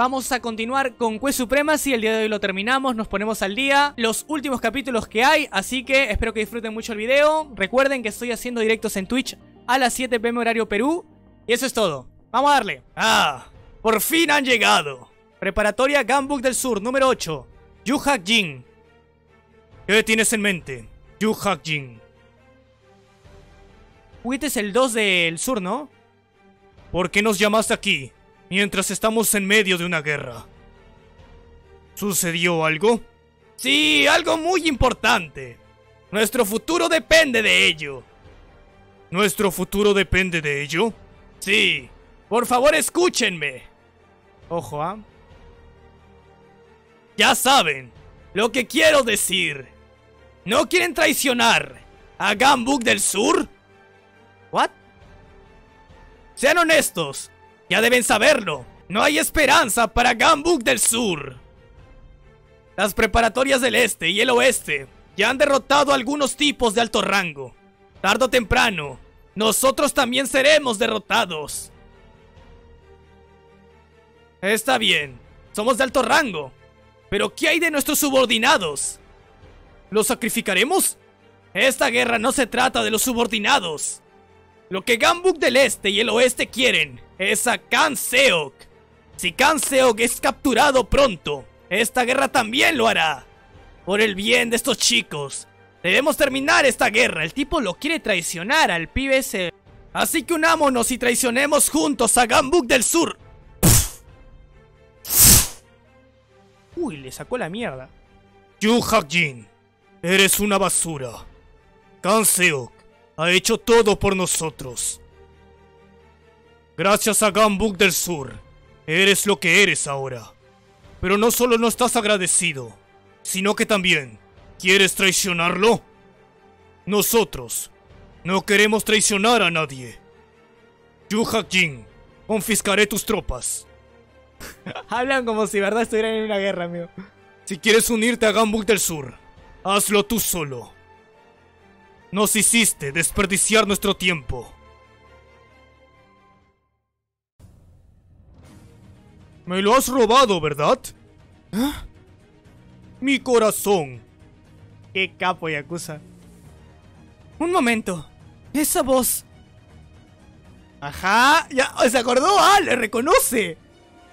Vamos a continuar con Quest Supremacy, el día de hoy lo terminamos, nos ponemos al día. Los últimos capítulos que hay, así que espero que disfruten mucho el video. Recuerden que estoy haciendo directos en Twitch a las 7 pm horario Perú. Y eso es todo, vamos a darle. Ah, por fin han llegado. Preparatoria Gunbook del Sur, número 8 Yu Hak Jin ¿Qué tienes en mente? Yu Hak Jin este es el 2 del sur, ¿no? ¿Por qué nos llamaste aquí? Mientras estamos en medio de una guerra. ¿Sucedió algo? Sí, algo muy importante. Nuestro futuro depende de ello. ¿Nuestro futuro depende de ello? Sí. Por favor, escúchenme. Ojo, ¿ah? Ya saben lo que quiero decir. ¿No quieren traicionar a Gambuk del Sur? ¿What? Sean honestos. Ya deben saberlo. No hay esperanza para Gambuk del Sur. Las preparatorias del Este y el Oeste ya han derrotado a algunos tipos de alto rango. Tardo o temprano, nosotros también seremos derrotados. Está bien, somos de alto rango. Pero ¿qué hay de nuestros subordinados? ¿Los sacrificaremos? Esta guerra no se trata de los subordinados. Lo que Gambuk del Este y el Oeste quieren es a Kan Seok. Si Kan Seok es capturado pronto, esta guerra también lo hará. Por el bien de estos chicos, debemos terminar esta guerra. El tipo lo quiere traicionar al pibe ese. Así que unámonos y traicionemos juntos a Gambuk del Sur. Uy, le sacó la mierda. Yu Hak-jin, eres una basura. Kan Seok ha hecho todo por nosotros. Gracias a Gambuk del Sur, eres lo que eres ahora. Pero no solo no estás agradecido, sino que también quieres traicionarlo. Nosotros no queremos traicionar a nadie. Yu Jin, confiscaré tus tropas. Hablan como si verdad estuvieran en una guerra, amigo. Si quieres unirte a Gambuk del Sur, hazlo tú solo. Nos hiciste desperdiciar nuestro tiempo. Me lo has robado, ¿verdad? ¿Ah? Mi corazón. Qué capo, Yakuza. Un momento. Esa voz. Ajá. Ya, se acordó, ah, le reconoce.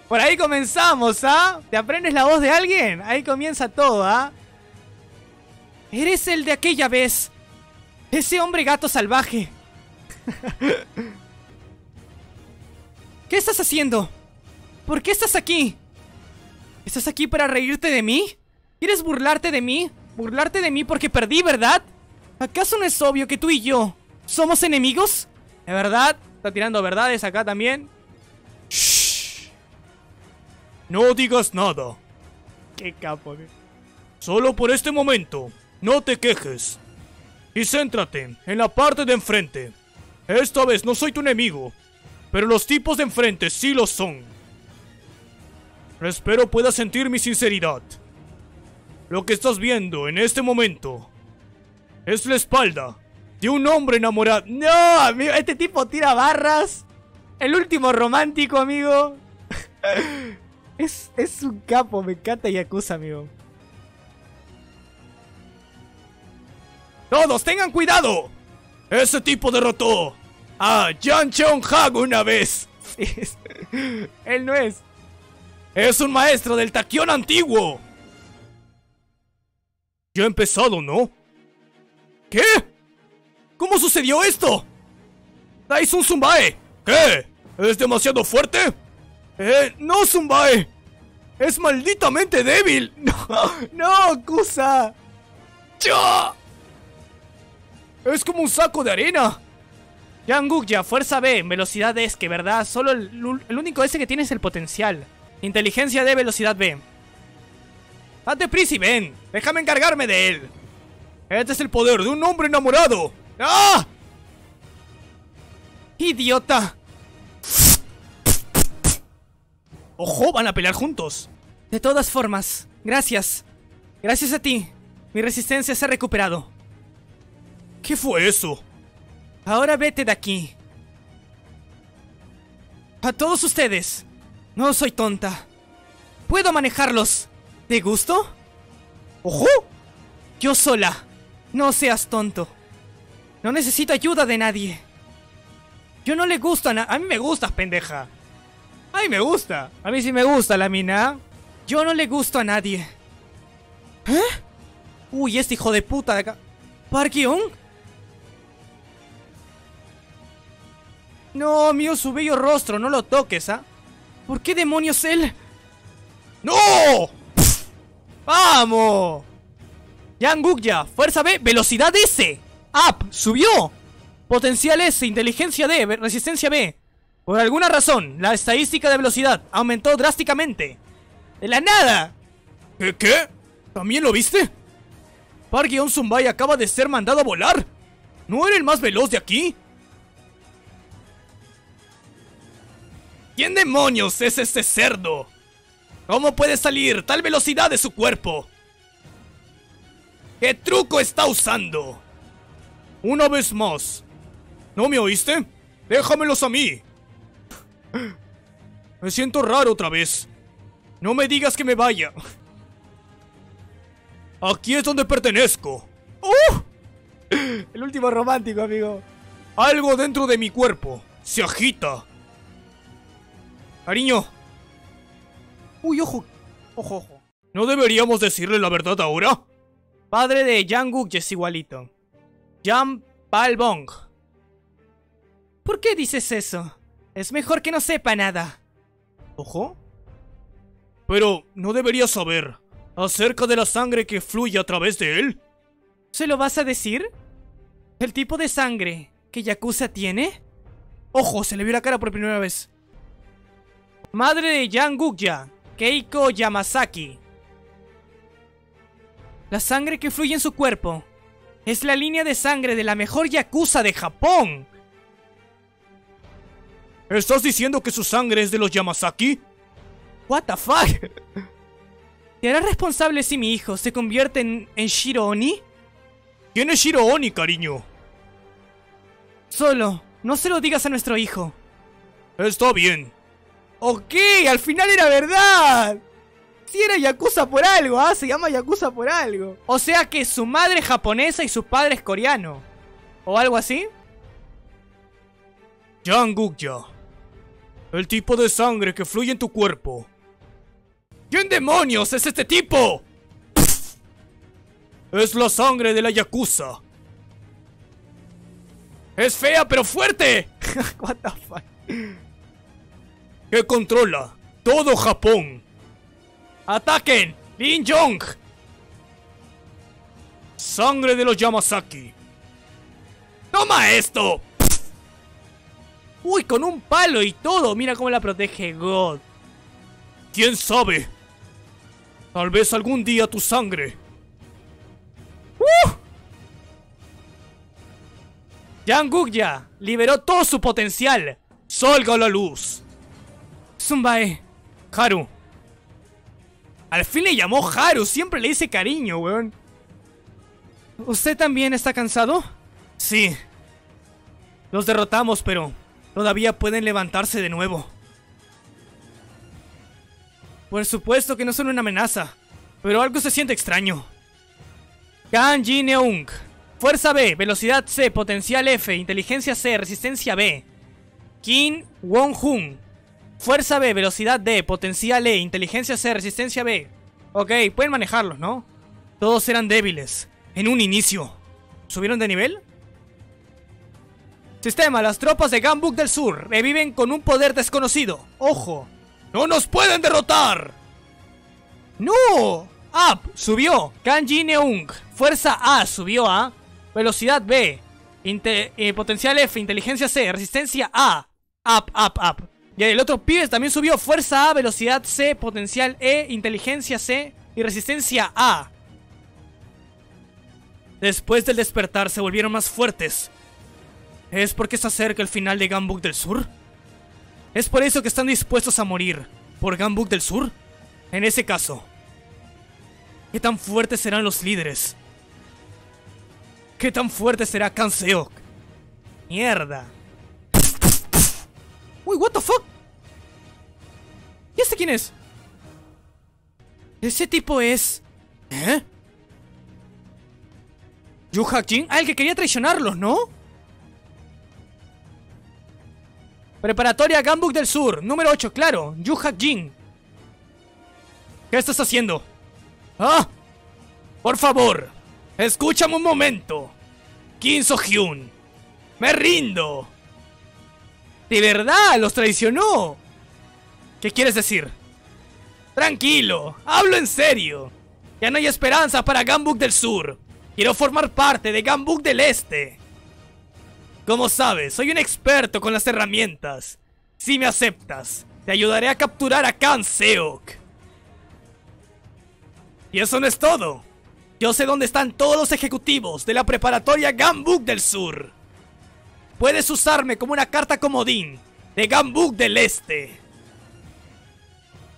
Por ahí comenzamos, ¿ah? ¿Te aprendes la voz de alguien? Ahí comienza todo, ¿ah? Eres el de aquella vez. Ese hombre gato salvaje. ¿Qué estás haciendo? ¿Por qué estás aquí? ¿Estás aquí para reírte de mí? ¿Quieres burlarte de mí? ¿Burlarte de mí porque perdí, verdad? ¿Acaso no es obvio que tú y yo somos enemigos? ¿De verdad? Está tirando verdades acá también. Shh. No digas nada. Qué capo. Solo por este momento, no te quejes y céntrate en la parte de enfrente. Esta vez no soy tu enemigo, pero los tipos de enfrente sí lo son. Espero puedas sentir mi sinceridad. Lo que estás viendo en este momento es la espalda de un hombre enamorado. No, amigo, este tipo tira barras. El último romántico, amigo. es, es un capo, me encanta Yakuza, amigo. ¡Todos tengan cuidado! Ese tipo derrotó a Jan Cheong Hag una vez. Él no es. Es un maestro del taquión antiguo. Ya ha empezado, ¿no? ¿Qué? ¿Cómo sucedió esto? un Zumbae. ¿Qué? ¿Es demasiado fuerte? Eh, no, Zumbae. Es malditamente débil. No, no, Kusa. ¡Yo! ¡Es como un saco de arena! ya fuerza B, velocidad es que verdad, solo el, único S que tiene es el potencial. Inteligencia D, velocidad B. Date prisa y ven, déjame encargarme de él. Este es el poder de un hombre enamorado. ¡Ah! ¡Idiota! ¡Ojo! Van a pelear juntos. De todas formas, gracias. Gracias a ti, mi resistencia se ha recuperado. ¿Qué fue eso? Ahora vete de aquí. A todos ustedes. No soy tonta. Puedo manejarlos. ¿De gusto? ¡Ojo! Yo sola. No seas tonto. No necesito ayuda de nadie. Yo no le gusto a na- A mí me gustas, pendeja. A mí me gusta. A mí sí me gusta la mina. Yo no le gusto a nadie. ¿Eh? Uy, este hijo de puta de acá. ¿Park No, mío, su bello rostro, no lo toques, ¿ah? ¿Por qué demonios él? ¡No! ¡Vamos! Yang Gukya, fuerza B, velocidad S. Up, subió. Potencial S, inteligencia D, resistencia B. Por alguna razón, la estadística de velocidad aumentó drásticamente. ¡De la nada! ¿Qué? ¿Qué? ¿También lo viste? Park Zumbai acaba de ser mandado a volar. ¿No era el más veloz de aquí? ¿Quién demonios es ese cerdo? ¿Cómo puede salir tal velocidad de su cuerpo? ¿Qué truco está usando? Una vez más. ¿No me oíste? Déjamelos a mí. Me siento raro otra vez. No me digas que me vaya. Aquí es donde pertenezco. ¡Uh! El último romántico, amigo. Algo dentro de mi cuerpo se agita. Cariño. Uy, ojo. Ojo, ojo. ¿No deberíamos decirle la verdad ahora? Padre de Janguk es igualito. Jam Palbong. ¿Por qué dices eso? Es mejor que no sepa nada. ¿Ojo? Pero, ¿no debería saber acerca de la sangre que fluye a través de él? ¿Se lo vas a decir? ¿El tipo de sangre que Yakuza tiene? Ojo, se le vio la cara por primera vez. Madre de Yang Gukya, Keiko Yamasaki. La sangre que fluye en su cuerpo es la línea de sangre de la mejor Yakuza de Japón. ¿Estás diciendo que su sangre es de los Yamasaki? What the fuck? ¿Te harás responsable si mi hijo se convierte en, en Shiro Oni? ¿Quién es Shiro Oni, cariño? Solo, no se lo digas a nuestro hijo. Está bien. Ok, al final era verdad. Si era Yakuza por algo, ¿ah? Se llama Yakuza por algo. O sea que su madre es japonesa y su padre es coreano. ¿O algo así? Yang Gukya. El tipo de sangre que fluye en tu cuerpo. ¿Quién demonios es este tipo? Es la sangre de la Yakuza. Es fea pero fuerte. What the fuck? Que controla todo Japón. ¡Ataquen! ¡Lin Jong! Sangre de los Yamasaki. ¡Toma esto! Uy, con un palo y todo. Mira cómo la protege God. ¿Quién sabe? Tal vez algún día tu sangre. ¡Uh! Yang Gukya liberó todo su potencial. Salga a la luz. Zumbae. Haru. Al fin le llamó Haru. Siempre le dice cariño, weón. ¿Usted también está cansado? Sí. Los derrotamos, pero todavía pueden levantarse de nuevo. Por supuesto que no son una amenaza, pero algo se siente extraño. Kanji Neung. Fuerza B, velocidad C, potencial F, inteligencia C, resistencia B. Kim Won-hun. Fuerza B, velocidad D, potencial E, inteligencia C, resistencia B. Ok, pueden manejarlos, ¿no? Todos eran débiles. En un inicio. ¿Subieron de nivel? Sistema, las tropas de Gambuk del Sur reviven con un poder desconocido. ¡Ojo! ¡No nos pueden derrotar! ¡No! Up, subió. Kanji Neung. Fuerza A, subió a. Velocidad B. Eh, potencial F, inteligencia C, resistencia A. Up, up, up. Y el otro pibe también subió. Fuerza A, velocidad C, potencial E, inteligencia C y resistencia A. Después del despertar se volvieron más fuertes. ¿Es porque se acerca el final de Gambuk del Sur? ¿Es por eso que están dispuestos a morir por Gambuk del Sur? En ese caso, ¿qué tan fuertes serán los líderes? ¿Qué tan fuerte será Kanseok? Mierda. Uy, what the fuck? ¿Y este quién es? Ese tipo es... ¿Eh? Yu Jin? Ah, el que quería traicionarlos, ¿no? Preparatoria Gambuk del Sur, número 8, claro, Yu Jin. ¿Qué estás haciendo? ¡Ah! Por favor, escúchame un momento. Kim So-hyun. Me rindo. De verdad, los traicionó. ¿Qué quieres decir? Tranquilo, hablo en serio. Ya no hay esperanza para Gambuk del Sur. Quiero formar parte de Gambuk del Este. Como sabes, soy un experto con las herramientas. Si me aceptas, te ayudaré a capturar a Kan Seok. Y eso no es todo. Yo sé dónde están todos los ejecutivos de la preparatoria Gambuk del Sur. Puedes usarme como una carta comodín de Gambuk del Este.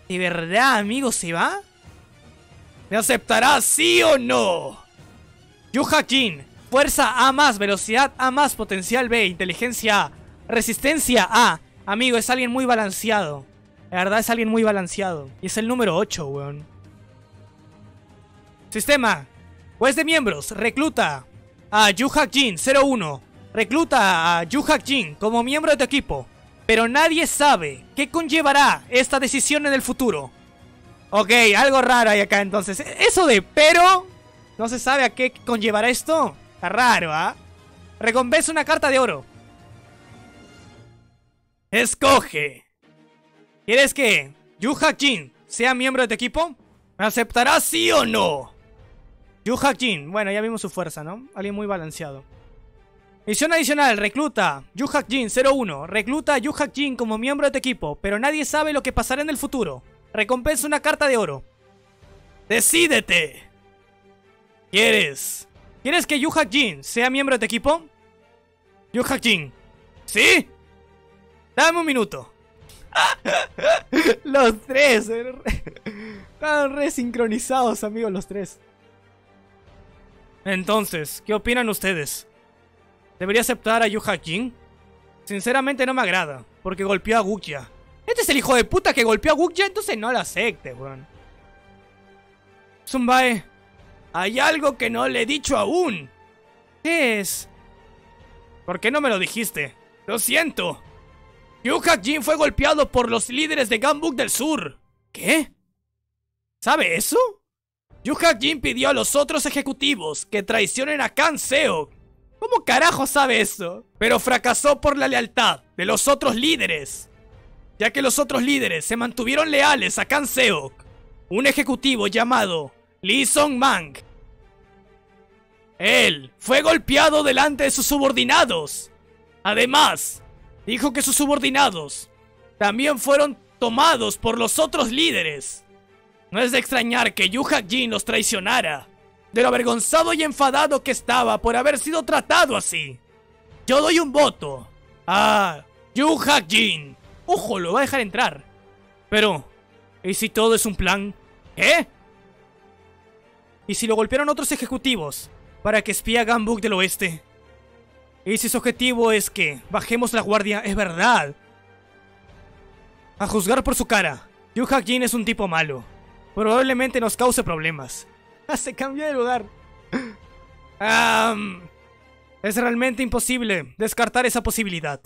¿De verdad, amigo, se va? ¿Me aceptarás sí o no? Yu Jin, fuerza A más, velocidad A más, potencial B, inteligencia A, resistencia A. Amigo, es alguien muy balanceado. La verdad es alguien muy balanceado. Y es el número 8, weón. Sistema. Juez de miembros. Recluta a Yu Jin 01. Recluta a Yu Jin como miembro de tu equipo. Pero nadie sabe qué conllevará esta decisión en el futuro. Ok, algo raro hay acá entonces. Eso de pero no se sabe a qué conllevará esto. Está raro, ¿ah? Recompensa una carta de oro. Escoge. ¿Quieres que Yu Jin sea miembro de tu equipo? ¿Me aceptarás sí o no? Yu Jin. Bueno, ya vimos su fuerza, ¿no? Alguien muy balanceado. Misión adicional, recluta Yu Jin 01. Recluta a Yu Jin como miembro de tu equipo, pero nadie sabe lo que pasará en el futuro. Recompensa una carta de oro. ¡Decídete! ¿Quieres? ¿Quieres que Yu Jin sea miembro de tu equipo? Yu Jin. ¿Sí? Dame un minuto. los tres. Eh, Están re sincronizados, amigos, los tres. Entonces, ¿qué opinan ustedes? ¿Debería aceptar a Yu Jin? Sinceramente no me agrada, porque golpeó a Gukya. Este es el hijo de puta que golpeó a Gukya, entonces no lo acepte, weón. Zumbae, hay algo que no le he dicho aún. ¿Qué es? ¿Por qué no me lo dijiste? Lo siento. Yu Jin fue golpeado por los líderes de Gambuk del Sur. ¿Qué? ¿Sabe eso? Yu Jin pidió a los otros ejecutivos que traicionen a Kan Seok. ¿Cómo carajo sabe eso? Pero fracasó por la lealtad de los otros líderes. Ya que los otros líderes se mantuvieron leales a Kan Seok, un ejecutivo llamado Lee Song Mang. Él fue golpeado delante de sus subordinados. Además, dijo que sus subordinados también fueron tomados por los otros líderes. No es de extrañar que Yu Jin los traicionara, de lo avergonzado y enfadado que estaba por haber sido tratado así. Yo doy un voto a Yu Jin. Ojo, lo va a dejar entrar. Pero, ¿y si todo es un plan? ¿Qué? ¿Y si lo golpearon otros ejecutivos para que espía a Gambuk del Oeste? ¿Y si su objetivo es que bajemos la guardia? Es verdad. A juzgar por su cara, Yu Jin es un tipo malo. Probablemente nos cause problemas. Se cambió de lugar. es realmente imposible descartar esa posibilidad.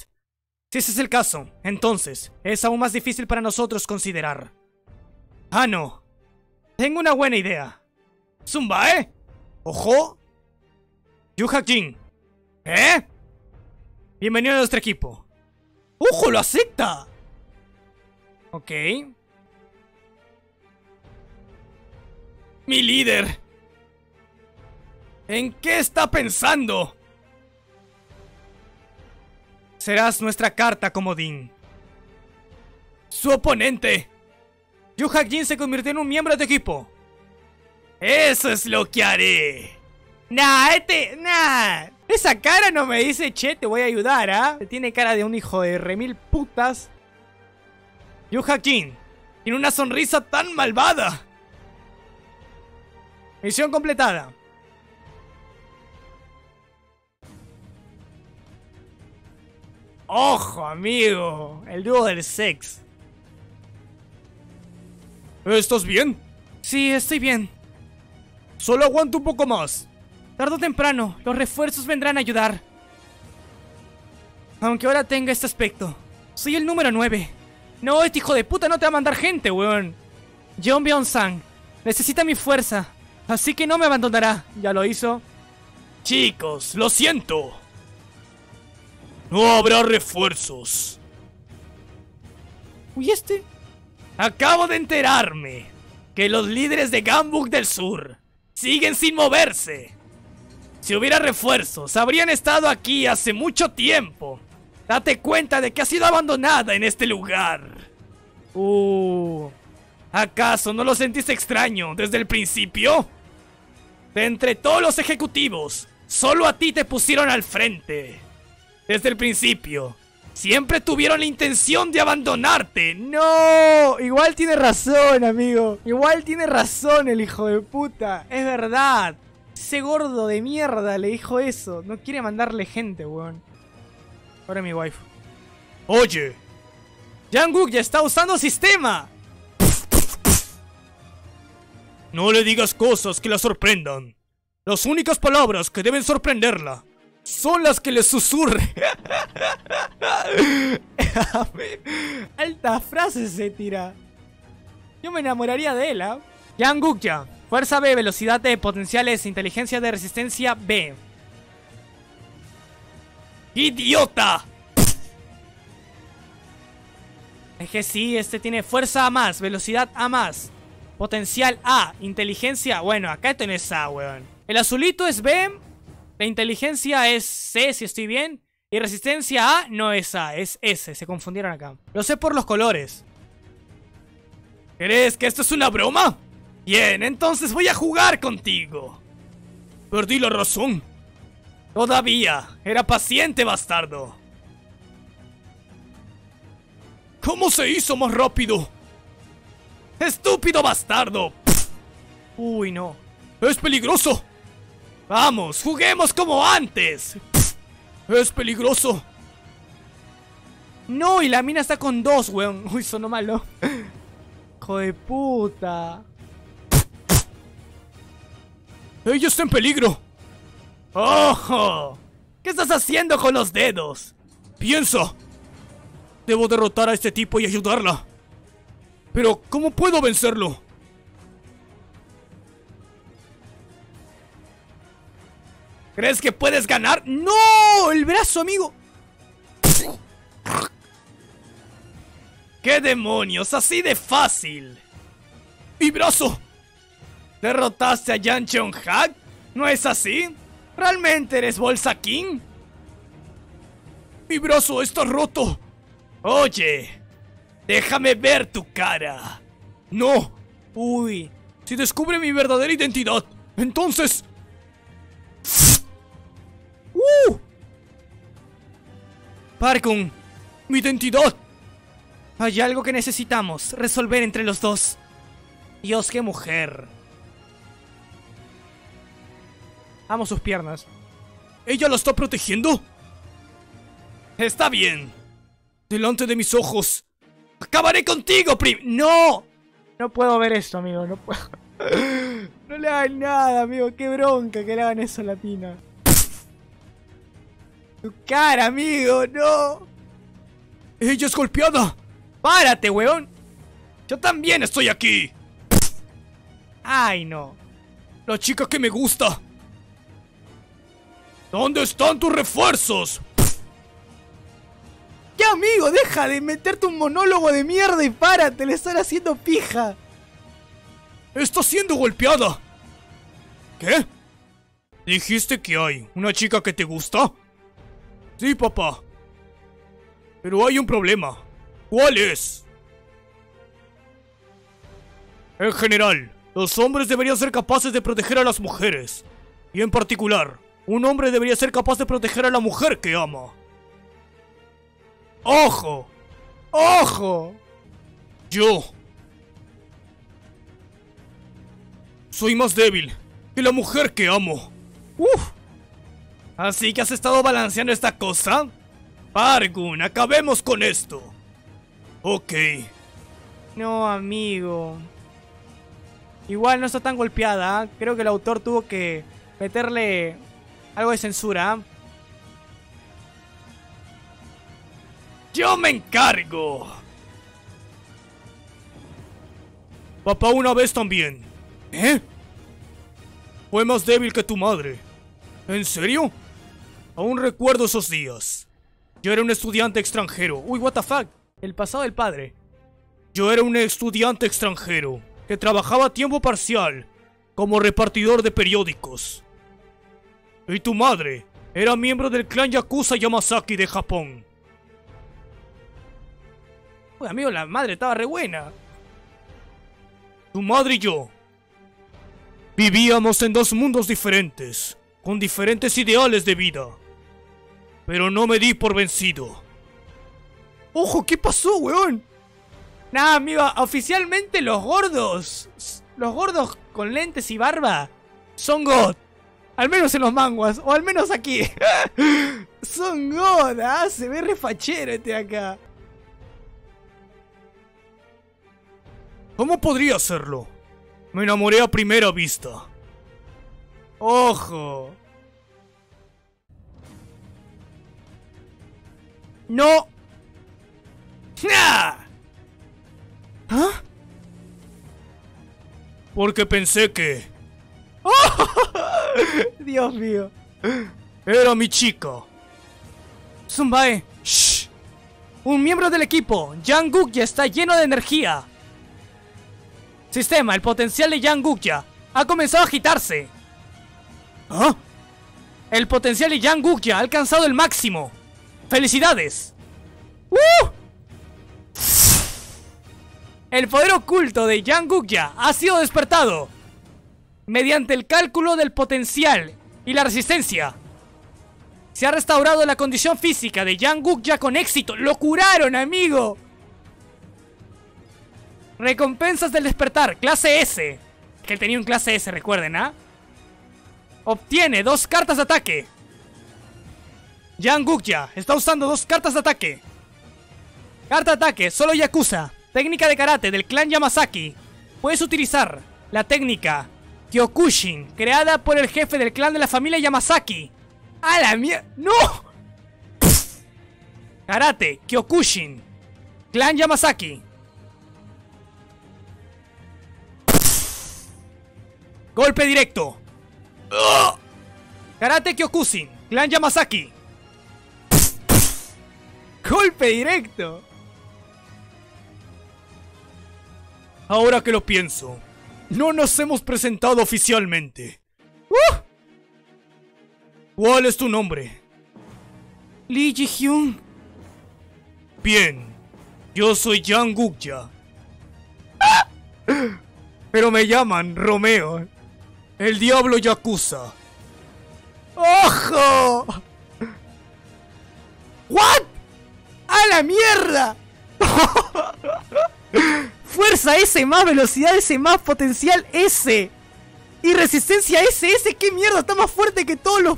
Si ese es el caso, entonces es aún más difícil para nosotros considerar. Ah, no. Tengo una buena idea. Zumba, ¿eh? ¡Ojo! Jin. ¿Eh? Bienvenido a nuestro equipo. ¡Ojo, lo acepta! Ok. Mi líder. ¿En qué está pensando? Serás nuestra carta, comodín. Su oponente. Yu Jin se convirtió en un miembro de equipo. Eso es lo que haré. Nah, este... Nah. Esa cara no me dice, che, te voy a ayudar, ¿ah? Tiene cara de un hijo de remil putas. Yu Jin. Tiene una sonrisa tan malvada. Misión completada. Ojo, amigo. El dúo del sex. ¿Estás bien? Sí, estoy bien. Solo aguanto un poco más. Tardo o temprano, los refuerzos vendrán a ayudar. Aunque ahora tenga este aspecto. Soy el número 9. No, este hijo de puta no te va a mandar gente, weón. John Byung-sang. Necesita mi fuerza. Así que no me abandonará. Ya lo hizo. Chicos, lo siento. No habrá refuerzos. Uy, este. Acabo de enterarme que los líderes de Gambuk del Sur siguen sin moverse. Si hubiera refuerzos, habrían estado aquí hace mucho tiempo. Date cuenta de que ha sido abandonada en este lugar. Uh. ¿Acaso no lo sentiste extraño desde el principio? De entre todos los ejecutivos, solo a ti te pusieron al frente. Desde el principio, siempre tuvieron la intención de abandonarte. No, igual tiene razón, amigo. Igual tiene razón el hijo de puta. Es verdad. Ese gordo de mierda le dijo eso. No quiere mandarle gente, weón. Ahora mi wife. Oye, Janguk ya está usando sistema. No le digas cosas que la sorprendan. Las únicas palabras que deben sorprenderla son las que le susurre. Alta frase se tira. Yo me enamoraría de él, ¿ah? ¿eh? Fuerza B, velocidad de potenciales, inteligencia de resistencia B. ¡Idiota! Es que sí, este tiene fuerza A más, velocidad A más. Potencial A, inteligencia... Bueno, acá esto no es A, weón. El azulito es B. La inteligencia es C, si estoy bien. Y resistencia A no es A, es S. Se confundieron acá. Lo sé por los colores. ¿Crees que esto es una broma? Bien, entonces voy a jugar contigo. Perdí la razón. Todavía. Era paciente, bastardo. ¿Cómo se hizo más rápido? ¡Estúpido bastardo! Uy, no. ¡Es peligroso! ¡Vamos, juguemos como antes! ¡Es peligroso! No, y la mina está con dos, weón. Uy, sonó malo. Hijo de puta. ¡Ella está en peligro! ¡Ojo! ¿Qué estás haciendo con los dedos? Piensa. Debo derrotar a este tipo y ayudarla. Pero, ¿cómo puedo vencerlo? ¿Crees que puedes ganar? ¡No! ¡El brazo, amigo! ¡Qué demonios! ¡Así de fácil! ¡Mi brazo! ¿Derrotaste a Yan Cheong Hak? ¿No es así? ¿Realmente eres Bolsa King? Mi brazo está roto. Oye, déjame ver tu cara. No. Uy, si descubre mi verdadera identidad, entonces... ¡Uh! Parkun, mi identidad. Hay algo que necesitamos resolver entre los dos. Dios, qué mujer. Amo sus piernas. ¿Ella lo está protegiendo? Está bien. Delante de mis ojos. ¡Acabaré contigo, prim... ¡No! No puedo ver esto, amigo. No puedo. no le hagan nada, amigo. Qué bronca que le hagan eso a la tina. Tu cara, amigo. No. Ella es golpeada. Párate, weón. Yo también estoy aquí. Ay, no. La chica que me gusta. ¿Dónde están tus refuerzos? ¿Qué amigo? Deja de meterte un monólogo de mierda y párate, le están haciendo pija. Está siendo golpeada. ¿Qué? ¿Dijiste que hay una chica que te gusta? Sí, papá. Pero hay un problema. ¿Cuál es? En general, los hombres deberían ser capaces de proteger a las mujeres. Y en particular, un hombre debería ser capaz de proteger a la mujer que ama. ¡Ojo! ¡Ojo! Yo soy más débil que la mujer que amo. Uf. ¿Así que has estado balanceando esta cosa? Pargun, acabemos con esto. Ok. No, amigo. Igual no está tan golpeada. Creo que el autor tuvo que meterle algo de censura. ¡Yo me encargo! Papá una vez también. ¿Eh? Fue más débil que tu madre. ¿En serio? Aún recuerdo esos días. Yo era un estudiante extranjero. Uy, what the fuck. El pasado del padre. Yo era un estudiante extranjero que trabajaba a tiempo parcial como repartidor de periódicos. Y tu madre era miembro del clan Yakuza Yamazaki de Japón. Uy, amigo, la madre estaba re buena. Tu madre y yo vivíamos en dos mundos diferentes, con diferentes ideales de vida. Pero no me di por vencido. ¡Ojo! ¿Qué pasó, weón? Nada, amigo, oficialmente los gordos, los gordos con lentes y barba, son God. Al menos en los manguas, o al menos aquí. son God, ¿ah? Se ve refachero este acá. ¿Cómo podría hacerlo? Me enamoré a primera vista. ¡Ojo! ¡No! ¡Ah! ¿Ah? Porque pensé que... Dios mío. Era mi chica. Zumbae. Shh. Un miembro del equipo, Yang Gukya, está lleno de energía. Sistema, el potencial de Yang Gukya ha comenzado a agitarse. ¿Ah? El potencial de Yang Gukya ha alcanzado el máximo. ¡Felicidades! ¡Uh! El poder oculto de Yang Gukya ha sido despertado mediante el cálculo del potencial y la resistencia. Se ha restaurado la condición física de Yang Gukya con éxito. ¡Lo curaron, amigo! Recompensas del despertar, clase S. Que él tenía un clase S, recuerden, ¿ah? Obtiene dos cartas de ataque. Yang Gukya está usando dos cartas de ataque. Carta de ataque, solo Yakuza. Técnica de karate del clan Yamazaki. Puedes utilizar la técnica Kyokushin, creada por el jefe del clan de la familia Yamazaki. ¡A la mierda! ¡No! Karate, Kyokushin. Clan Yamazaki. Golpe directo. Karate Kyokushin. Clan Yamazaki. Golpe directo. Ahora que lo pienso, no nos hemos presentado oficialmente. ¡Uh! ¿Cuál es tu nombre? Lee Ji-hyun. Bien, yo soy Yang Gukya. Pero me llaman Romeo. El diablo Yakuza. ¡Ojo! ¿What? ¡A la mierda! Fuerza S más velocidad S más potencial S. Y resistencia SS, ¿qué mierda? Está más fuerte que todos los...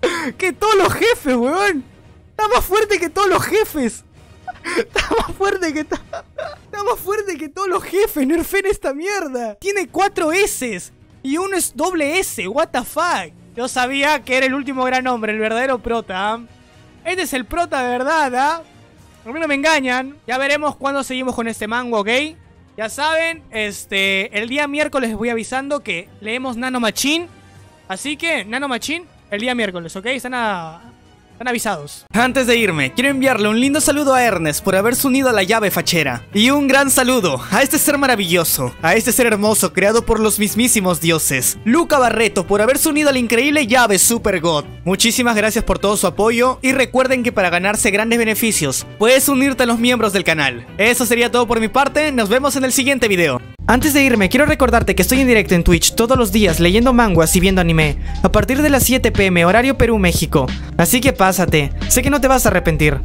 Que todos los jefes, weón. Está más fuerte que todos los jefes. Está más fuerte que... Está más fuerte que todos los jefes. Nerfen esta mierda. Tiene cuatro S. Y uno es doble S. What the fuck. Yo sabía que era el último gran hombre, el verdadero prota. Este es el prota de verdad, ¿ah? A mí no me engañan. Ya veremos cuándo seguimos con este mango, ¿ok? Ya saben, este, el día miércoles les voy avisando que leemos Nano Machine. Así que, Nano Machine, el día miércoles, ¿ok? Están a, avisados. Antes de irme, quiero enviarle un lindo saludo a Ernest por haberse unido a la llave fachera. Y un gran saludo a este ser maravilloso, a este ser hermoso creado por los mismísimos dioses. Luca Barreto por haberse unido a la increíble llave Super God. Muchísimas gracias por todo su apoyo y recuerden que para ganarse grandes beneficios, puedes unirte a los miembros del canal. Eso sería todo por mi parte, nos vemos en el siguiente video. Antes de irme, quiero recordarte que estoy en directo en Twitch todos los días leyendo manguas y viendo anime, a partir de las 7 pm horario Perú-México. Así que sé que no te vas a arrepentir.